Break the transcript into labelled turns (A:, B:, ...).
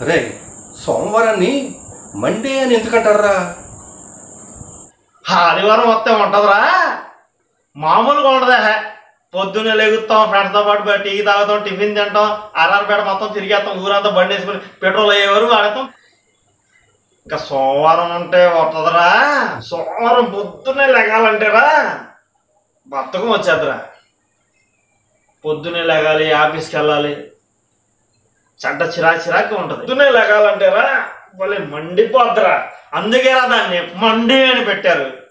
A: రే సోమవారాన్ని Monday అని ఎందుకంటారా
B: ఆదివారం వస్తే ఉంటుందిరా. మామూలుగా ఉండదా. పొద్దున్నే లెగుతాం ఫ్రెండ్స్తో పాటు టీ తాగుతాం టిఫిన్ తింటాం అరారపేట మొత్తం తిరిగేస్తాం ఊరంతా బండి వేసుకుని పెట్రోల్ అయ్యే వరకు వాడతాం ఇంకా సోమవారం ఉంటే వస్తుందిరా. సోమవారం పొద్దున్నే లెగాలంటేరా బతకం వచ్చేద్దరా. పొద్దున్నే లెగాలి ఆఫీస్కి వెళ్ళాలి చెడ్డ చిరాకు చిరాకు ఉంటుంది. పొద్దునే లెగాలంటేరా భలే మండిపోద్దిరా. అందుకేరా దాన్ని మండి అని పెట్టారు.